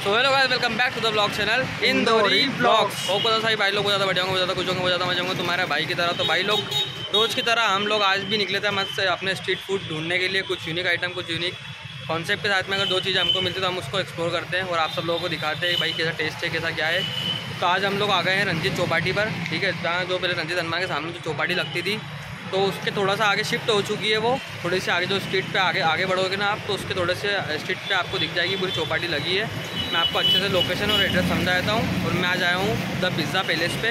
So hello guys welcome back to the blog channel in Indori blogs hope पता सही भाई लोग बहुत ज़्यादा बढ़िया होंगे ज़्यादा कुछ होंगे ज़्यादा मज़ा होंगे। तुम्हारे भाई की तरह तो भाई लोग रोज़ की तरह हम लोग आज भी निकले थे मस्त अपने स्ट्रीट फ़ूड ढूँढने के लिए कुछ यूनिक आइटम कुछ यूनिक कॉन्सेप्ट के साथ में अगर दो चीज़ें हमको मिलती तो हम उसको एक्सप्लोर करते हैं और आप सब लोगों को दिखाते हैं भाई कैसा टेस्ट है कैसा क्या है। तो आज हम लोग आ गए हैं रंजीत चौपाटी पर ठीक है? जहाँ जो पहले रंजीत हनुमान के सामने जो चौपाटी लगती थी तो उसके थोड़ा सा आगे शिफ्ट हो चुकी है वो। थोड़ी सी आगे जो स्ट्रीट पे आगे आगे बढ़ोगे ना आप तो उसके थोड़े से स्ट्रीट पे आपको दिख जाएगी पूरी चौपाटी लगी है। मैं आपको अच्छे से लोकेशन और एड्रेस समझा देता हूँ और मैं आज आया हूँ द पिज़्ज़ा पैलेस पे।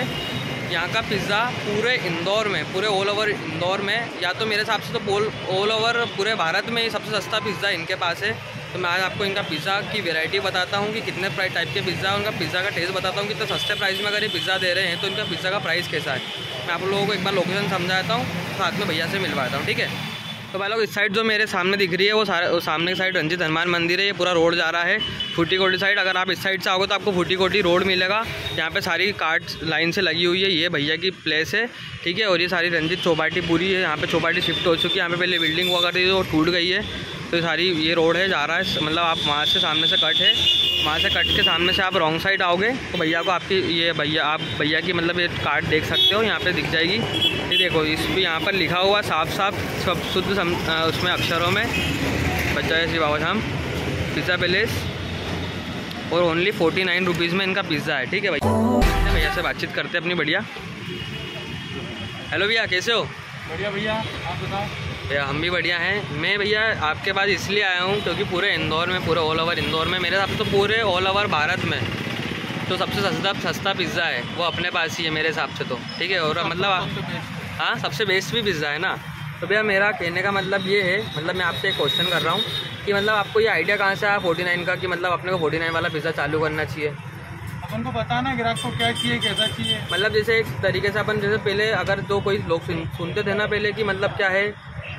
यहाँ का पिज़्ज़ा पूरे इंदौर में, पूरे ऑल ओवर इंदौर में, या तो मेरे हिसाब से तो ऑल ओवर पूरे भारत में ही सबसे सस्ता पिज़्ज़ा इनके पास है। तो मैं आज आपको इनका पिज़्ज़ा की वैरायटी बताता हूँ कि कितने प्राइस टाइप के पिज़्ज़ा है, उनका पिज़्ज़ा का टेस्ट बताता हूँ कि तो सस्ते प्राइस में अगर ये पिज़्ज़ा दे रहे हैं तो इनका पिज़्ज़ा का प्राइस कैसा है। मैं आप लोगों को एक बार लोकेशन समझाता हूँ, साथ में भैया से मिलवाता हूँ, ठीक है? तो भाई लोग, इस साइड जो मेरे सामने दिख रही है, वो सारे सामने की साइड रंजित हनुमान मंदिर है, ये पूरा रोड जा रहा है फूटी कोटी साइड। अगर आप इस साइड से आओगे तो आपको फूटी कोटी रोड मिलेगा, यहाँ पे सारी कार्ड लाइन से लगी हुई है, ये भैया की प्लेस है, ठीक है, और ये सारी रंजित चौपाटी पूरी है, यहाँ पे चौपाटी शिफ्ट हो चुकी है, यहाँ पे पहले बिल्डिंग हुआ करती थी, वो टूट गई है तो सारी ये रोड है, जा रहा है मतलब आप वहाँ से सामने से कट है। वहाँ से कट के सामने से आप रॉन्ग साइड आओगे तो भैया को आपकी ये भैया, आप भैया की मतलब ये कार्ड देख सकते हो, यहाँ पे दिख जाएगी। ये देखो, इस भी यहाँ पर लिखा हुआ साफ़ साफ़ सब शुद्ध उसमें अक्षरों में बच्चा श्री बाबा धाम, पिज़्ज़ा पैलेस, और ओनली फोर्टी नाइन रुपीज़ में इनका पिज़्ज़ा है, ठीक है भैया? भैया से बातचीत करते अपनी बढ़िया। हेलो भैया, कैसे हो? बढ़िया भैया, आप बताओ? भैया हम भी बढ़िया हैं। मैं भैया आपके पास इसलिए आया हूँ क्योंकि पूरे इंदौर में पूरे ऑल ओवर इंदौर में मेरे हिसाब से तो पूरे ऑल ओवर भारत में तो सबसे सस्ता सस्ता पिज़्ज़ा है वो अपने पास ही है मेरे हिसाब से तो। ठीक है? और मतलब हाँ। सबसे बेस्ट भी पिज़्ज़ा है ना? तो भैया मेरा कहने का मतलब ये है मतलब मैं आपसे एक क्वेश्चन कर रहा हूँ कि मतलब आपको ये आइडिया कहाँ से आया फोर्टी नाइन का कि मतलब अपने को फोर्टी नाइन वाला पिज़्ज़ा चालू करना चाहिए? अपन को बताना ग्राहक को क्या चाहिए कैसा चाहिए। मतलब जैसे एक तरीके से अपन जैसे पहले अगर जो कोई लोग सुन, सुनते थे ना पहले कि मतलब क्या है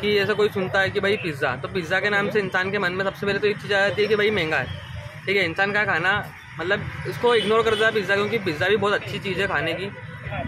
कि ऐसा कोई सुनता है कि भाई पिज़्ज़ा तो पिज़्ज़ा के नाम से इंसान के मन में सबसे पहले तो एक चीज़ आ जाती है कि भाई महँगा है। ठीक है, इंसान का खाना मतलब इसको इग्नोर करता है पिज़्ज़ा क्योंकि पिज़्ज़ा भी बहुत अच्छी चीज़ है खाने की।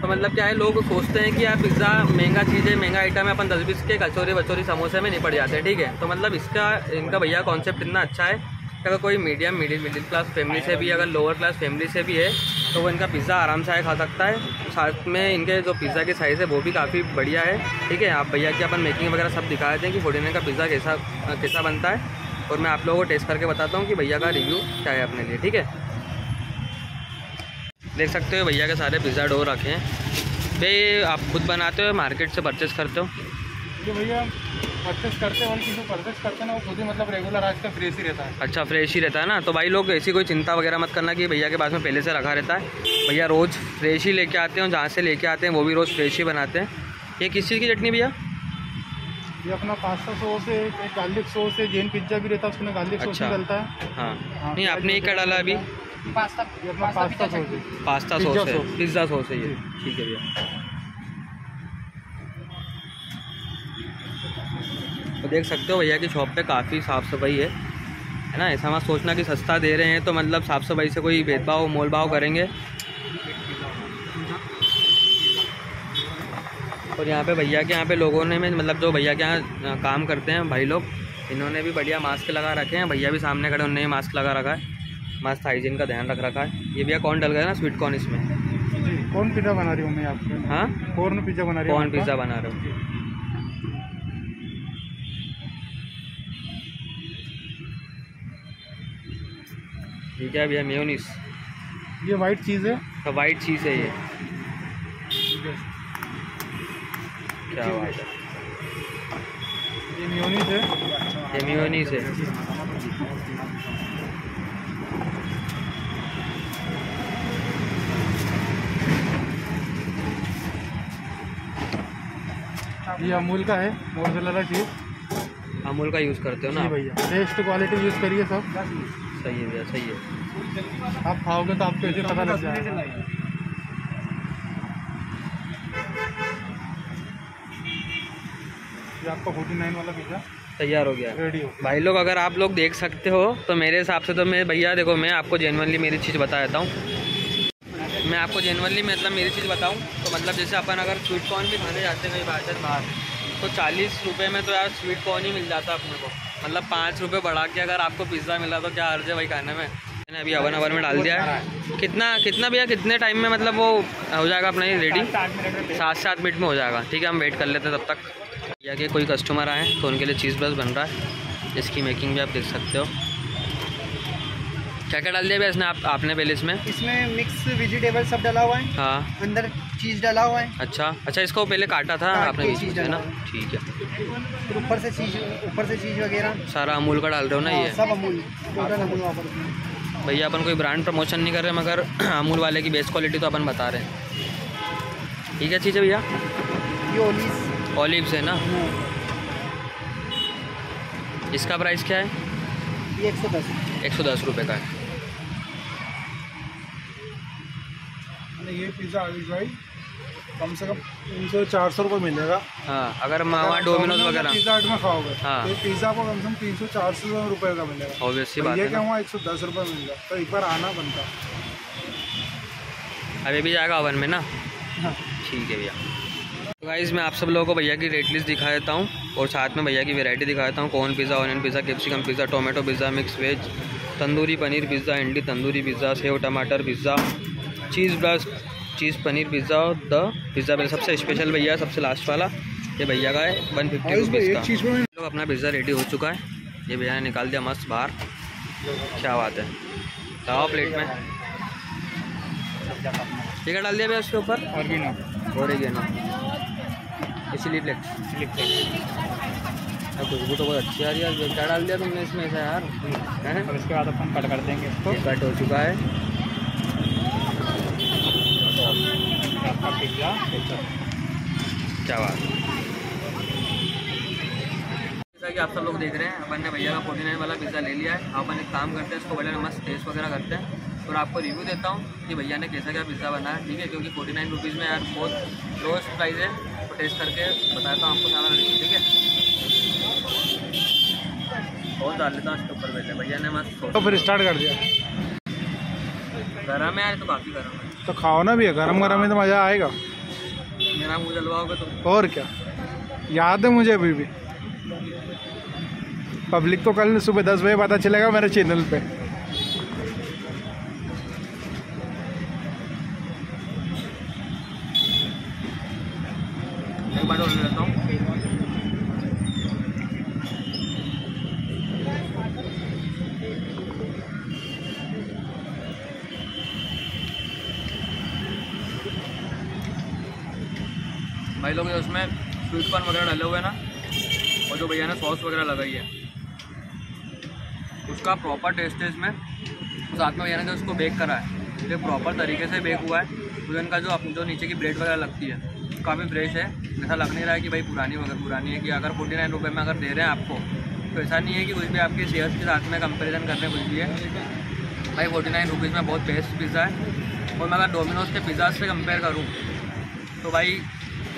तो मतलब क्या है, लोग सोचते हैं कि यार पिज़्ज़ा महँगा चीज़ है, महँगा आइटम है, अपन दस बीस के कचौरी बचौरी समोसे में निपट जाते हैं, ठीक है। तो मतलब इसका, इनका भैया कॉन्सेप्ट इतना अच्छा है कि अगर कोई medium middle middle class family से भी, अगर लोअर क्लास फैमिली से भी है तो वो इनका पिज़्ज़ा आराम से आए खा सकता है। साथ में इनके जो पिज़्ज़ा की साइज़ है, वो भी काफ़ी बढ़िया है। ठीक है, आप भैया की अपन मेकिंग वगैरह सब दिखा देते हैं कि फोर्टी का पिज़्ज़ा कैसा कैसा बनता है। और मैं आप लोगों को टेस्ट करके बताता हूँ कि भैया का रिव्यू क्या है अपने लिए। ठीक है? देख सकते हो भैया के सारे पिज़्ज़ा डो रखे हैं। भाई आप खुद बनाते हो मार्केट से परचेज़ करते हो? जो भैया परचेस करते हैं जो परचेस करते हैं ना वो खुद ही मतलब रेगुलर आज का फ्रेश ही रहता है। अच्छा फ्रेश ही रहता है ना? तो भाई लोग ऐसी कोई चिंता वगैरह मत करना कि भैया के पास में पहले से रखा रहता है। भैया रोज़ फ्रेश ही लेके आते हैं जहाँ से लेके आते हैं वो भी रोज़ फ्रेश ही बनाते हैं। ये किस चीज़ की चटनी भैया? ये अपना पास्ता सॉस है गार्लिक सॉस है जैन पिज़्ज़ा भी रहता है उसमें गार्लिक सॉस अच्छा। भी डलता है। हाँ। हाँ, नहीं आपने ये क्या डाला अभी? पास्ता पास्ता सॉस है। पास्ता सॉस है। पिज़्ज़ा सॉस है ये। ठीक है भैया। देख सकते हो भैया की शॉप पे काफ़ी साफ़ सफ़ाई है। है ना? ऐसा मत सोचना कि सस्ता दे रहे हैं तो मतलब साफ़ सफ़ाई से कोई भेदभाव मोल भाव करेंगे। और यहाँ पे भैया के यहाँ पे लोगों ने मतलब जो भैया के यहाँ काम करते हैं भाई लोग इन्होंने भी बढ़िया मास्क लगा रखे हैं। भैया भी सामने खड़े उन्होंने मास्क लगा रखा है। मस्त हाइजीन का ध्यान रख रखा है। ये भैया कौन डल गया ना स्वीट कॉर्न इसमें? कौन पिज़्ज़ा बना रही हूँ मैं आपके? हाँ? कॉर्न पिज़्ज़ा बना रही हूँ कौन पिज़्ज़ा बना रहे हो? ये क्या है भैया मेयोनीस ये वाइट चीज़ है। तो वाइट चीज़ है ये। क्या बात है। ये म्योनीस है। ये मेयोनीस है। ये अमूल का है मोरजला चीज़ अमूल का यूज़ करते हो ना भैया बेस्ट क्वालिटी यूज़ करिए सब। सही है भैया सही है। आप खाओगे तो आपको ऐसे पता लग जाएगा। ये आपका फोर्टी नाइन वाला पिज़्ज़ा तैयार हो गया। रेडी हो। भाई लोग अगर आप लोग देख सकते हो तो मेरे हिसाब से तो मैं भैया देखो मैं आपको जेनवनली मेरी चीज़ बता देता हूँ। मैं आपको जेनवनली मतलब मेरी चीज़ बताऊँ तो मतलब जैसे अपन अगर स्वीट कॉर्न भी खाने जाते हैं कहीं बाहर बाहर तो चालीस रुपये में तो यार स्वीट कॉर्न ही मिल जाता है अपने को। मतलब पाँच रुपये बढ़ा के अगर आपको पिज़्ज़ा मिला तो क्या अर्ज़ है भाई खाने में? मैंने अभी अवन अवन में डाल दिया है। कितना कितना भैया कितने टाइम में मतलब वो हो जाएगा अपना ये रेडी सात से आठ मिनट में हो जाएगा। ठीक है हम वेट कर लेते हैं तब तक। भैया के कोई कस्टमर आए तो उनके लिए चीज़ बस बन रहा है। इसकी मेकिंग भी आप देख सकते हो। क्या क्या डाल दिया भैया इसने आप आपने पहले इसमें? इसमें मिक्स वेजिटेबल सब डाला हुआ है। हाँ। अंदर चीज़ डाला हुआ है। अच्छा। अच्छा इसको पहले काटा था आपने बीच चीज़ ना? डाला। ठीक है। फिर ऊपर से चीज़ ऊपर से चीज़ वगैरह। सारा अमूल का डाल रहे हो ना हाँ, ये? सब अमूल टोटल अमूल वापर भैया अपन कोई ब्रांड प्रमोशन नहीं कर रहे मगर अमूल वाले की बेस्ट क्वालिटी तो अपन बता रहे हैं। ठीक है चीज़ है भैया? ये ऑलिव्स है ना? इसका प्राइस क्या है? ये एक सौ दस। एक सौ दस रुपये का है। ये पिज़्ज़ा भाई। कम से कम तीन सौ चार सौ रुपये मिलेगा हाँ अगर मैं वहाँ डोमिनोज वगैरह। पिज़्ज़ा हट में खाओगे। हाँ। तो पिज़्ज़ा आपको कम से कम तीन सौ चार सौ रुपये का मिलेगा। ऑब्वियस सी और बात ये क्या हुआ एक सौ दस रुपये मिल गया। तो एक बार आना बनता। अभी भी जाएगा ओवन में ना? हाँ। ठीक है भैया। तो गाइज़ मैं आप सब लोगों को भैया की रेट लिस्ट दिखा देता हूँ और साथ में भैया की वैरायटी दिखा देता हूँ। Corn pizza onion pizza capsicum pizza tomato pizza mix veg tandoori paneer pizza indie tandoori pizza sev tamatar pizza cheese burst cheese paneer pizza और द पिज़्ज़ा मेरे सबसे स्पेशल भैया सबसे लास्ट वाला। ये भैया का है वन फिफ्टी रुपीज़ का। लोग अपना पिज़्ज़ा रेडी हो चुका है। ये भैया ने निकाल दिया मस्त बाहर। क्या बात है। लगाओ प्लेट में। ठीक है डाल दिया भैया उसके ऊपर? और भी ना और है ना इसीलिए प्लेट खुशबू तो बहुत अच्छी आ रही है। क्या डाल दिया तुमने इसमें ऐसा यार? हैं? और इसके बाद अपन कट कर देंगे इसको। कट हो चुका है। पिज़्ज़ा क्या बात. जैसा कि आप सब लोग देख रहे हैं अपन ने भैया का फोर्टी नाइन वाला पिज़्ज़ा ले लिया है। अपन एक काम करते हैं इसको बढ़िया मस्त टेस्ट वगैरह करते हैं और आपको रिव्यू देता हूँ कि भैया ने कैसा क्या पिज़्ज़ा बनाया ठीक है? क्योंकि फोर्टी नाइन रुपीज़ में यार बहुत लोएस्ट प्राइस है तो टेस्ट करके बताता हूँ आपको सारा रिव्यू ठीक है? बहुत डाल लेता हूँ इसके ऊपर पहले भैया ने मस्त तो फिर स्टार्ट कर दिया। गर्म है यार तो काफ़ी गर्म है। तो खाओ ना भी गरम गरम में तो मज़ा आएगा। मेरा मुँह जलवाओगे तो और क्या? याद है मुझे अभी भी। पब्लिक को कल सुबह दस बजे पता चलेगा मेरे चैनल पे एक बार और ले लेता हूँ भाई लोग उसमें स्वीट कॉर्न वगैरह डाले हुए हैं ना, और जो भैया ने सॉस वगैरह लगाई है। उसका प्रॉपर टेस्ट इसमें। साथ में भैया ने जो उसको बेक करा है, ये प्रॉपर तरीके से बेक हुआ है। तो इनका जो जो नीचे की ब्रेड वगैरह लगती है, काफ़ी फ्रेश है। ऐसा लग नहीं रहा है कि भाई पुरानी वगैरह, पुरानी है कि अगर फोर्टी नाइन में अगर दे रहे हैं आपको तो ऐसा नहीं है कि कुछ भी आपके सेहत के साथ में कंपेरिजन करने कुछ भी है। भाई फोर्टी नाइन रुपीज़ में बहुत बेस्ट पिज़्ज़ा है। और मैं अगर डोमिनोज के पिज़्ज़ा से कंपेयर करूँ तो भाई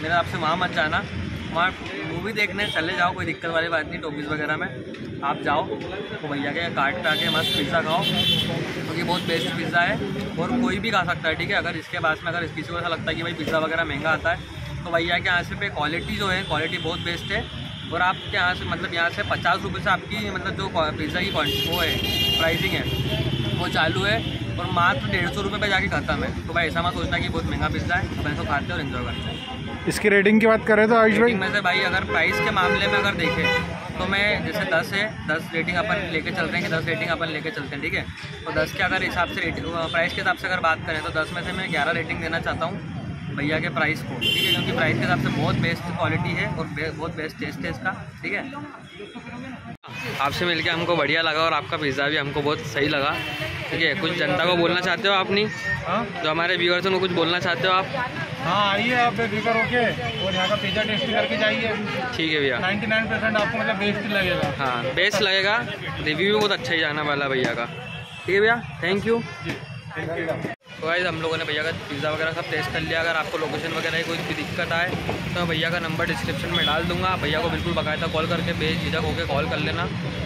मेरा आपसे वहाँ मत जाना। वहाँ मूवी देखने चले जाओ, कोई दिक्कत वाली बात नहीं टॉपिस वगैरह में। आप जाओ तो भैया के काट पे आके मस्त पिज़्ज़ा खाओ, क्योंकि तो बहुत बेस्ट पिज़्ज़ा है। और कोई भी खा सकता है, ठीक है? अगर इसके पास में, अगर इस किसी को ऐसा लगता है कि भाई पिज़्ज़ा वगैरह महँगा आता है तो भैया के यहाँ से पे क्वालिटी जो है क्वालिटी बहुत बेस्ट है। और आपके यहाँ से मतलब यहाँ से पचास रुपये से आपकी मतलब जो पिज़्ज़ा की वो है प्राइसिंग है, वो चालू है। और मात्र डेढ़ सौ रुपये पर जाके खत्म है तो भाई ऐसा मत सोचना कि बहुत महँगा पिज़्ज़ा है अपन इसको खाते हैं और इन्जॉय करते हैं। इसकी रेटिंग की बात करें तो आयुष भाई। में से भाई अगर प्राइस के मामले में अगर देखें तो मैं जैसे 10 है 10 रेटिंग अपन लेके चल रहे हैं कि 10 रेटिंग अपन लेके चलते हैं ठीक है? तो 10 के अगर हिसाब से रेटिंग प्राइस के हिसाब से अगर बात करें तो 10 में से मैं 11 रेटिंग देना चाहता हूँ भैया के प्राइस को ठीक है? क्योंकि प्राइस के हिसाब से बहुत बेस्ट क्वालिटी है और बे, बहुत बेस्ट टेस्ट है इसका ठीक है? आपसे मिलके हमको बढ़िया लगा और आपका पिज़्ज़ा भी हमको बहुत सही लगा ठीक है? कुछ जनता को बोलना चाहते हो आप नहीं? हाँ? जो हमारे व्यूअर्स हैं उनको कुछ बोलना चाहते हो आप? हाँ आइए आप बेफिक्र होके और यहाँ का पिज़्ज़ा टेस्ट करके जाइए। ठीक है भैया। 99 परसेंट आपको मतलब बेस्ट लगेगा। हाँ बेस्ट लगेगा। रिव्यू भी बहुत अच्छा ही जाना वाला भैया का। ठीक है भैया थैंक यू तो गाइस हम लोगों ने भैया का पिज़्ज़ा वगैरह सब टेस्ट कर लिया। अगर आपको लोकेशन वगैरह की कोई दिक्कत आए तो मैं भैया का नंबर डिस्क्रिप्शन में डाल दूँगा। भैया को बिल्कुल बकायदा कॉल करके बेझिझक होकर कॉल कर लेना।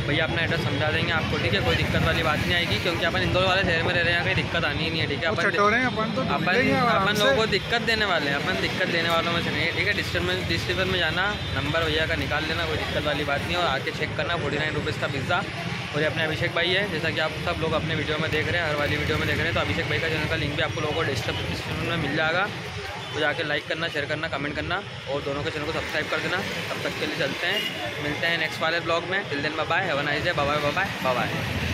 भैया अपना एड्रेस समझा देंगे आपको ठीक है? कोई दिक्कत वाली बात नहीं आएगी क्योंकि अपन इंदौर वाले शहर में रह रहे हैं कहीं दिक्कत आनी ही नहीं है ठीक है? अपन अपन तो अपन अपन लोगों को दिक्कत देने वाले हैं अपन दिक्कत देने वालों में से नहीं है ठीक है? डिस्ट्रिक्ट डिस्ट्रिक्ट में जाना नंबर भैया का निकाल लेना कोई दिक्कत वाली बात नहीं है और आके चेक करना फोर्टी नाइन रुपीज़ का पिज़्ज़ा और ये अपने अभिषेक भाई है जैसा कि आप सब लोग अपने वीडियो में देख रहे हैं हर वाली वीडियो में देख रहे हैं तो अभिषेक भाई का चैनल का लिंक भी आपको लोगों को डिस्क्रिप्शन में मिल जाएगा। तो जाके लाइक करना शेयर करना कमेंट करना और दोनों के चैनल को सब्सक्राइब कर देना। तब तक के लिए चलते हैं। मिलते हैं नेक्स्ट वाले ब्लॉग में। Till then bye have nice day bye bye bye